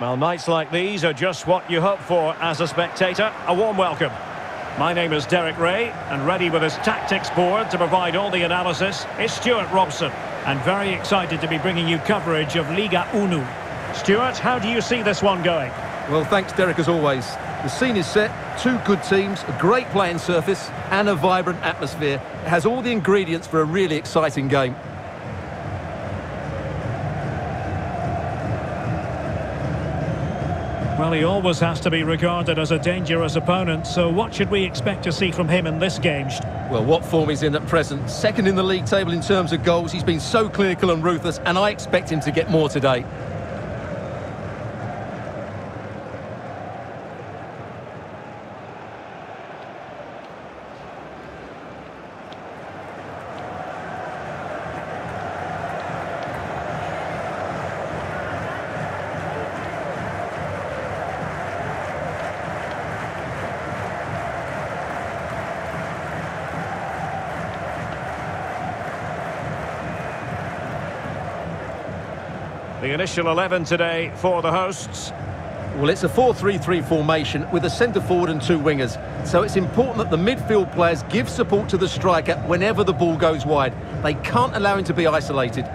Well, nights like these are just what you hope for as a spectator. A warm welcome. My name is Derek Rae, and ready with his tactics board to provide all the analysis is Stewart Robson. And very excited to be bringing you coverage of Liga Unu. Stewart, how do you see this one going? Well, thanks, Derek, as always. The scene is set, two good teams, a great playing surface, and a vibrant atmosphere. It has all the ingredients for a really exciting game. Well, he always has to be regarded as a dangerous opponent, so what should we expect to see from him in this game? Well, what form he's in at present. Second in the league table in terms of goals. He's been so clinical and ruthless, and I expect him to get more today. The initial 11 today for the hosts. Well, it's a 4-3-3 formation with a centre forward and two wingers. So it's important that the midfield players give support to the striker whenever the ball goes wide. They can't allow him to be isolated.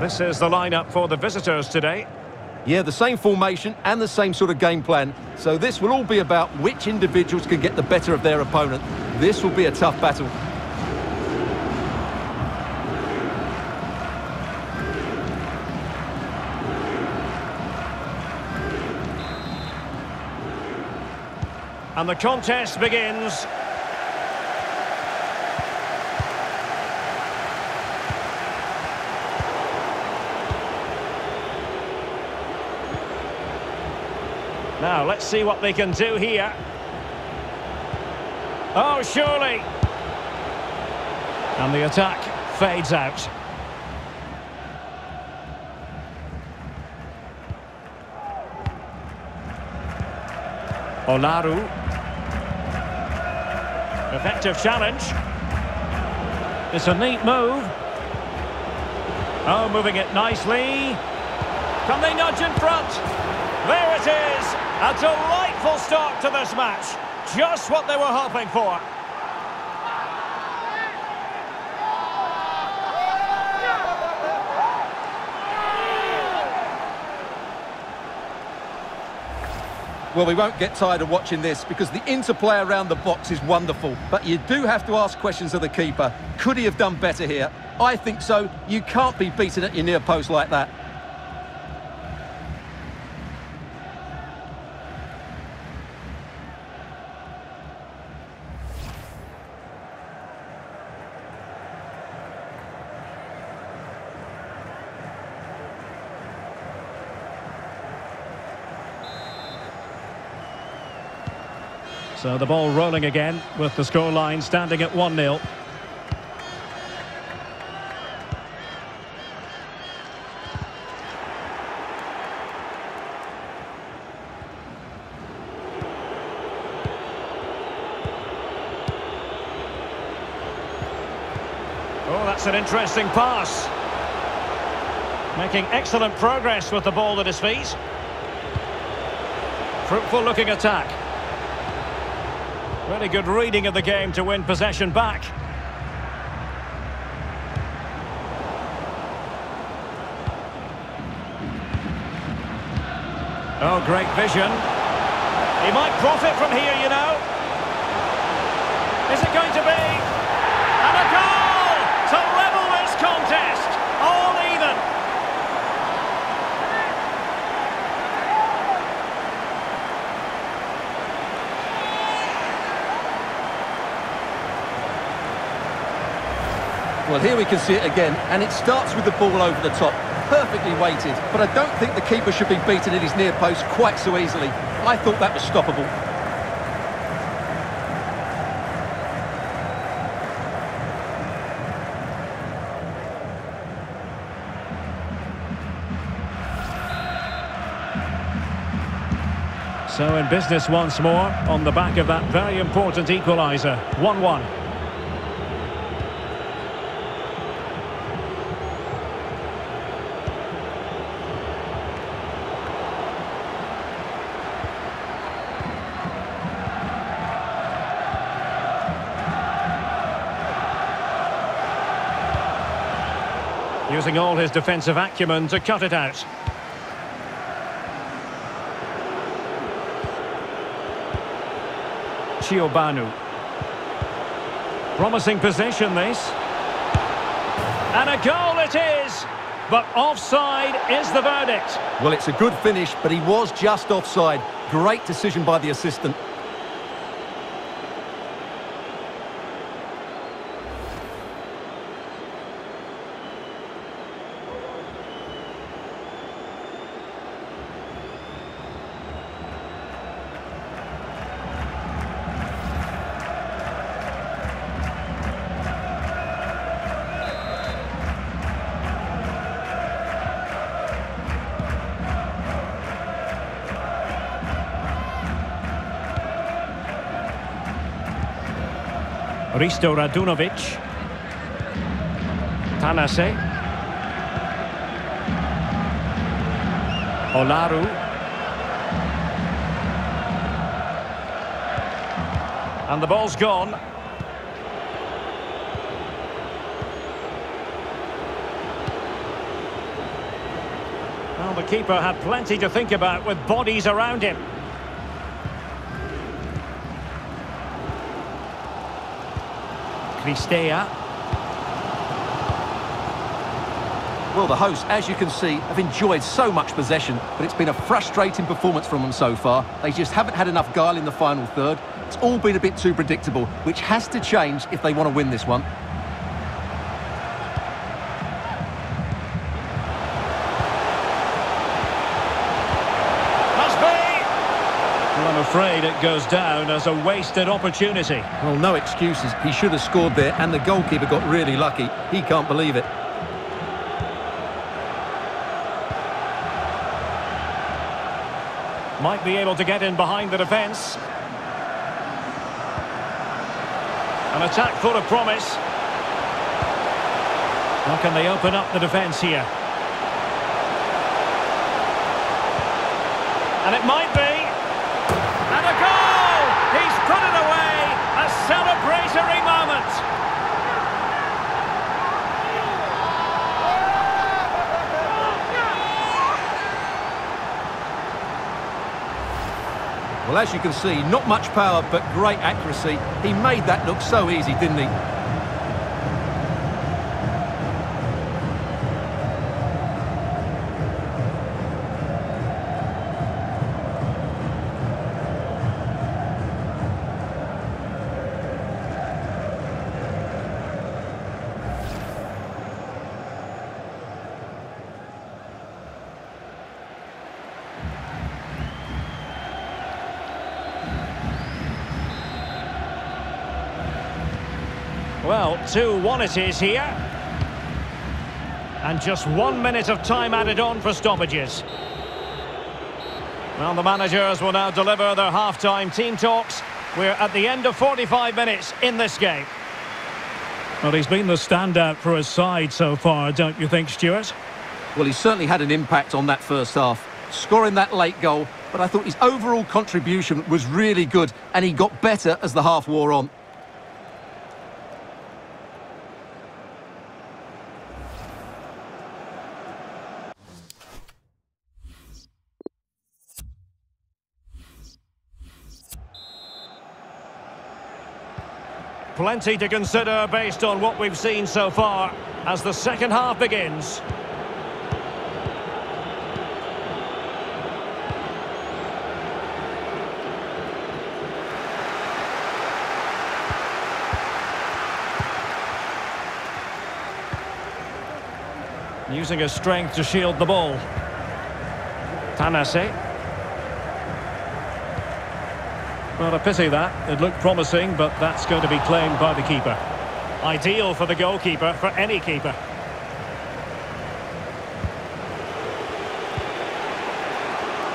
This is the lineup for the visitors today. Yeah, the same formation and the same sort of game plan. So this will all be about which individuals can get the better of their opponent. This will be a tough battle. And the contest begins. Now, let's see what they can do here. Oh, surely. And the attack fades out. Olaru. Effective challenge. It's a neat move. Oh, moving it nicely. Can they nudge in front? There it is. A delightful start to this match. Just what they were hoping for. Well, we won't get tired of watching this because the interplay around the box is wonderful. But you do have to ask questions of the keeper. Could he have done better here? I think so. You can't be beaten at your near post like that. So the ball rolling again with the scoreline standing at 1-0. Oh, that's an interesting pass. Making excellent progress with the ball at his feet. Fruitful looking attack. Really good reading of the game to win possession back. Oh, great vision. He might profit from here, you know. Is it going to be? And a goal to level this contest. All even. Well, here we can see it again, and it starts with the ball over the top. Perfectly weighted, but I don't think the keeper should be beaten in his near post quite so easily. I thought that was stoppable. So in business once more on the back of that very important equaliser. 1-1. Using all his defensive acumen to cut it out. Ciobanu. Promising possession, this. And a goal it is! But offside is the verdict. Well, it's a good finish, but he was just offside. Great decision by the assistant. Risto Radunovic. Tanase. Olaru. And the ball's gone. Well, the keeper had plenty to think about with bodies around him. Cristea. Well, the hosts, as you can see, have enjoyed so much possession, but it's been a frustrating performance from them so far. They just haven't had enough guile in the final third. It's all been a bit too predictable, which has to change if they want to win this one. Must be! Well, I'm afraid it goes down as a wasted opportunity. Well, no excuses. He should have scored there, and the goalkeeper got really lucky. He can't believe it. Might be able to get in behind the defence. An attack full of promise. How can they open up the defence here? And it might be. Celebratory moment! Well, as you can see, not much power, but great accuracy. He made that look so easy, didn't he? Well, 2-1 it is here. And just one minute of time added on for stoppages. Well, the managers will now deliver their half-time team talks. We're at the end of 45 minutes in this game. Well, he's been the standout for his side so far, don't you think, Stewart? Well, he certainly had an impact on that first half, scoring that late goal, but I thought his overall contribution was really good, and he got better as the half wore on. Plenty to consider based on what we've seen so far as the second half begins. Using his strength to shield the ball. Tanase. Well, a pity that. It looked promising, but that's going to be claimed by the keeper. Ideal for the goalkeeper, for any keeper.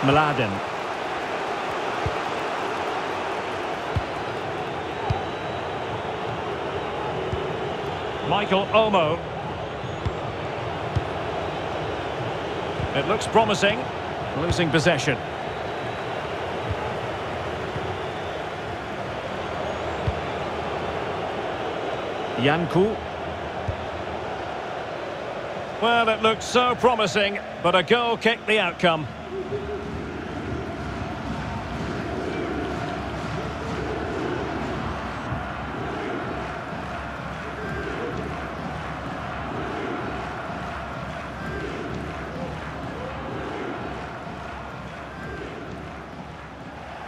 Mladen. Michael Omo. It looks promising. Losing possession. Iancu. Well, it looked so promising, but a goal kicked the outcome.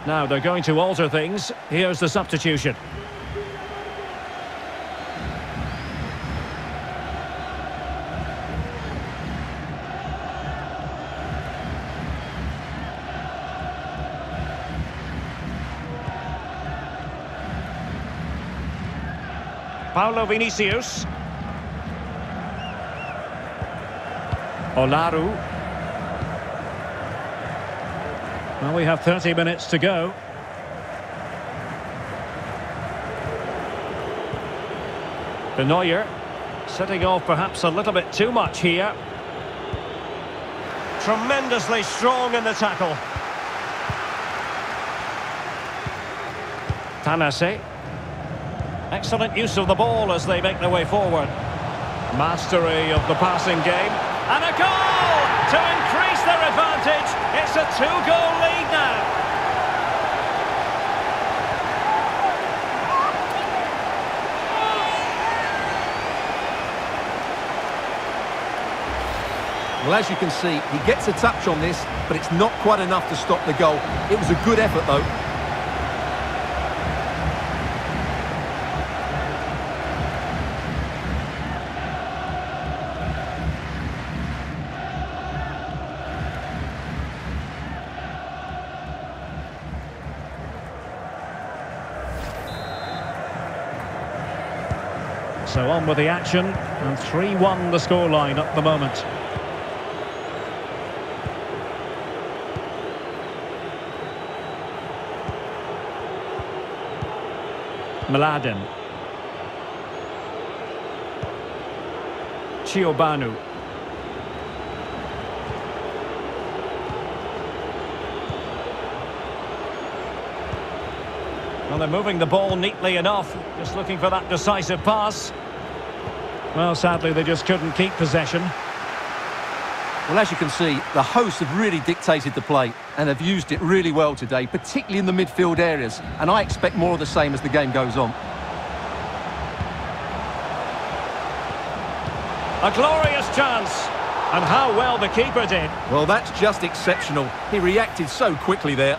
Now they're going to alter things. Here's the substitution. Paulo Vinicius. Olaru. Well, we have 30 minutes to go. Benoyer setting off perhaps a little bit too much here. Tremendously strong in the tackle. Tanase. Excellent use of the ball as they make their way forward. Mastery of the passing game. And a goal to increase their advantage. It's a two-goal lead now. Well, as you can see, he gets a touch on this, but it's not quite enough to stop the goal. It was a good effort, though. With the action, and 3-1 the scoreline at the moment. Mladen. Ciobanu. Well, they're moving the ball neatly enough, just looking for that decisive pass. Well, sadly, they just couldn't keep possession. Well, as you can see, the hosts have really dictated the play and have used it really well today, particularly in the midfield areas. And I expect more of the same as the game goes on. A glorious chance. And how well the keeper did. Well, that's just exceptional. He reacted so quickly there.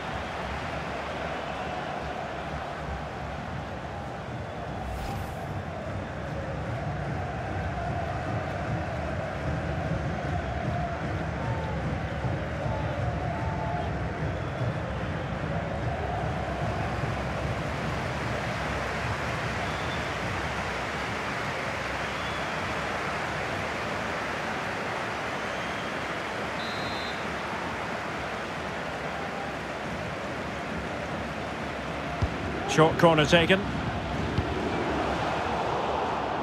Short corner taken.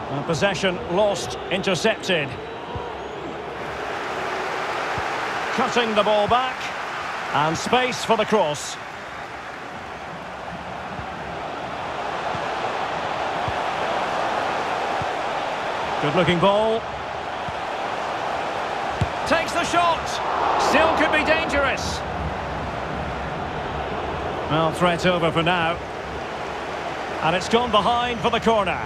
And possession lost, intercepted. Cutting the ball back. And space for the cross. Good looking ball. Takes the shot. Still could be dangerous. Well, threat over for now. And it's gone behind for the corner.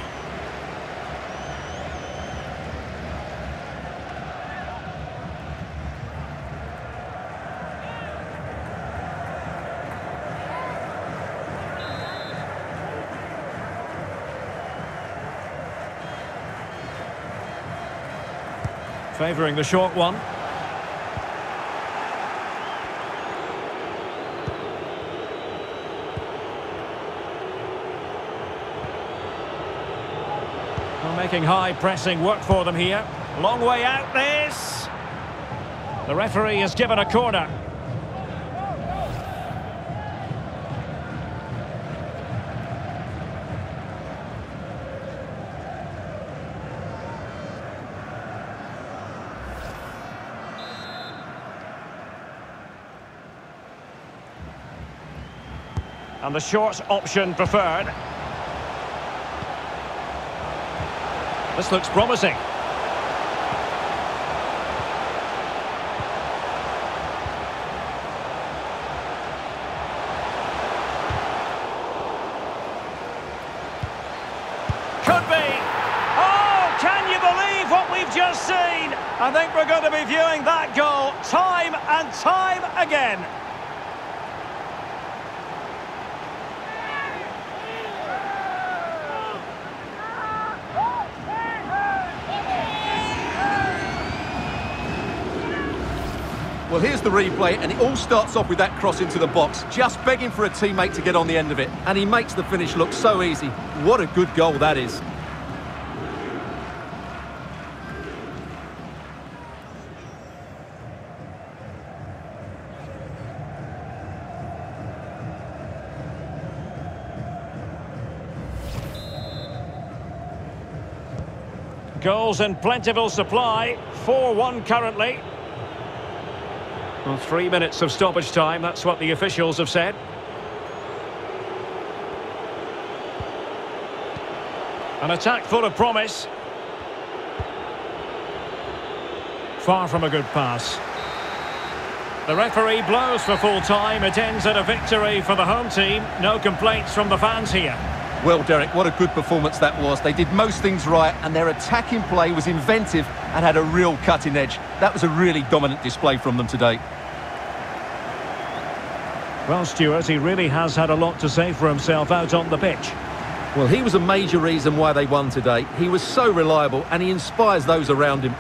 Favouring the short one. Making high pressing work for them here. Long way out this. The referee has given a corner. And the short option preferred. This looks promising. Could be. Oh, can you believe what we've just seen? I think we're going to be viewing that goal time and time again. Well, here's the replay, and it all starts off with that cross into the box, just begging for a teammate to get on the end of it. And he makes the finish look so easy. What a good goal that is. Goals in plentiful supply. 4-1 currently. Well, three minutes of stoppage time, that's what the officials have said. An attack full of promise. Far from a good pass. The referee blows for full time. It ends in a victory for the home team. No complaints from the fans here. Well, Derek, what a good performance that was. They did most things right, and their attacking play was inventive and had a real cutting edge. That was a really dominant display from them today. Well, Stewart, he really has had a lot to say for himself out on the pitch. Well, he was a major reason why they won today. He was so reliable, and he inspires those around him.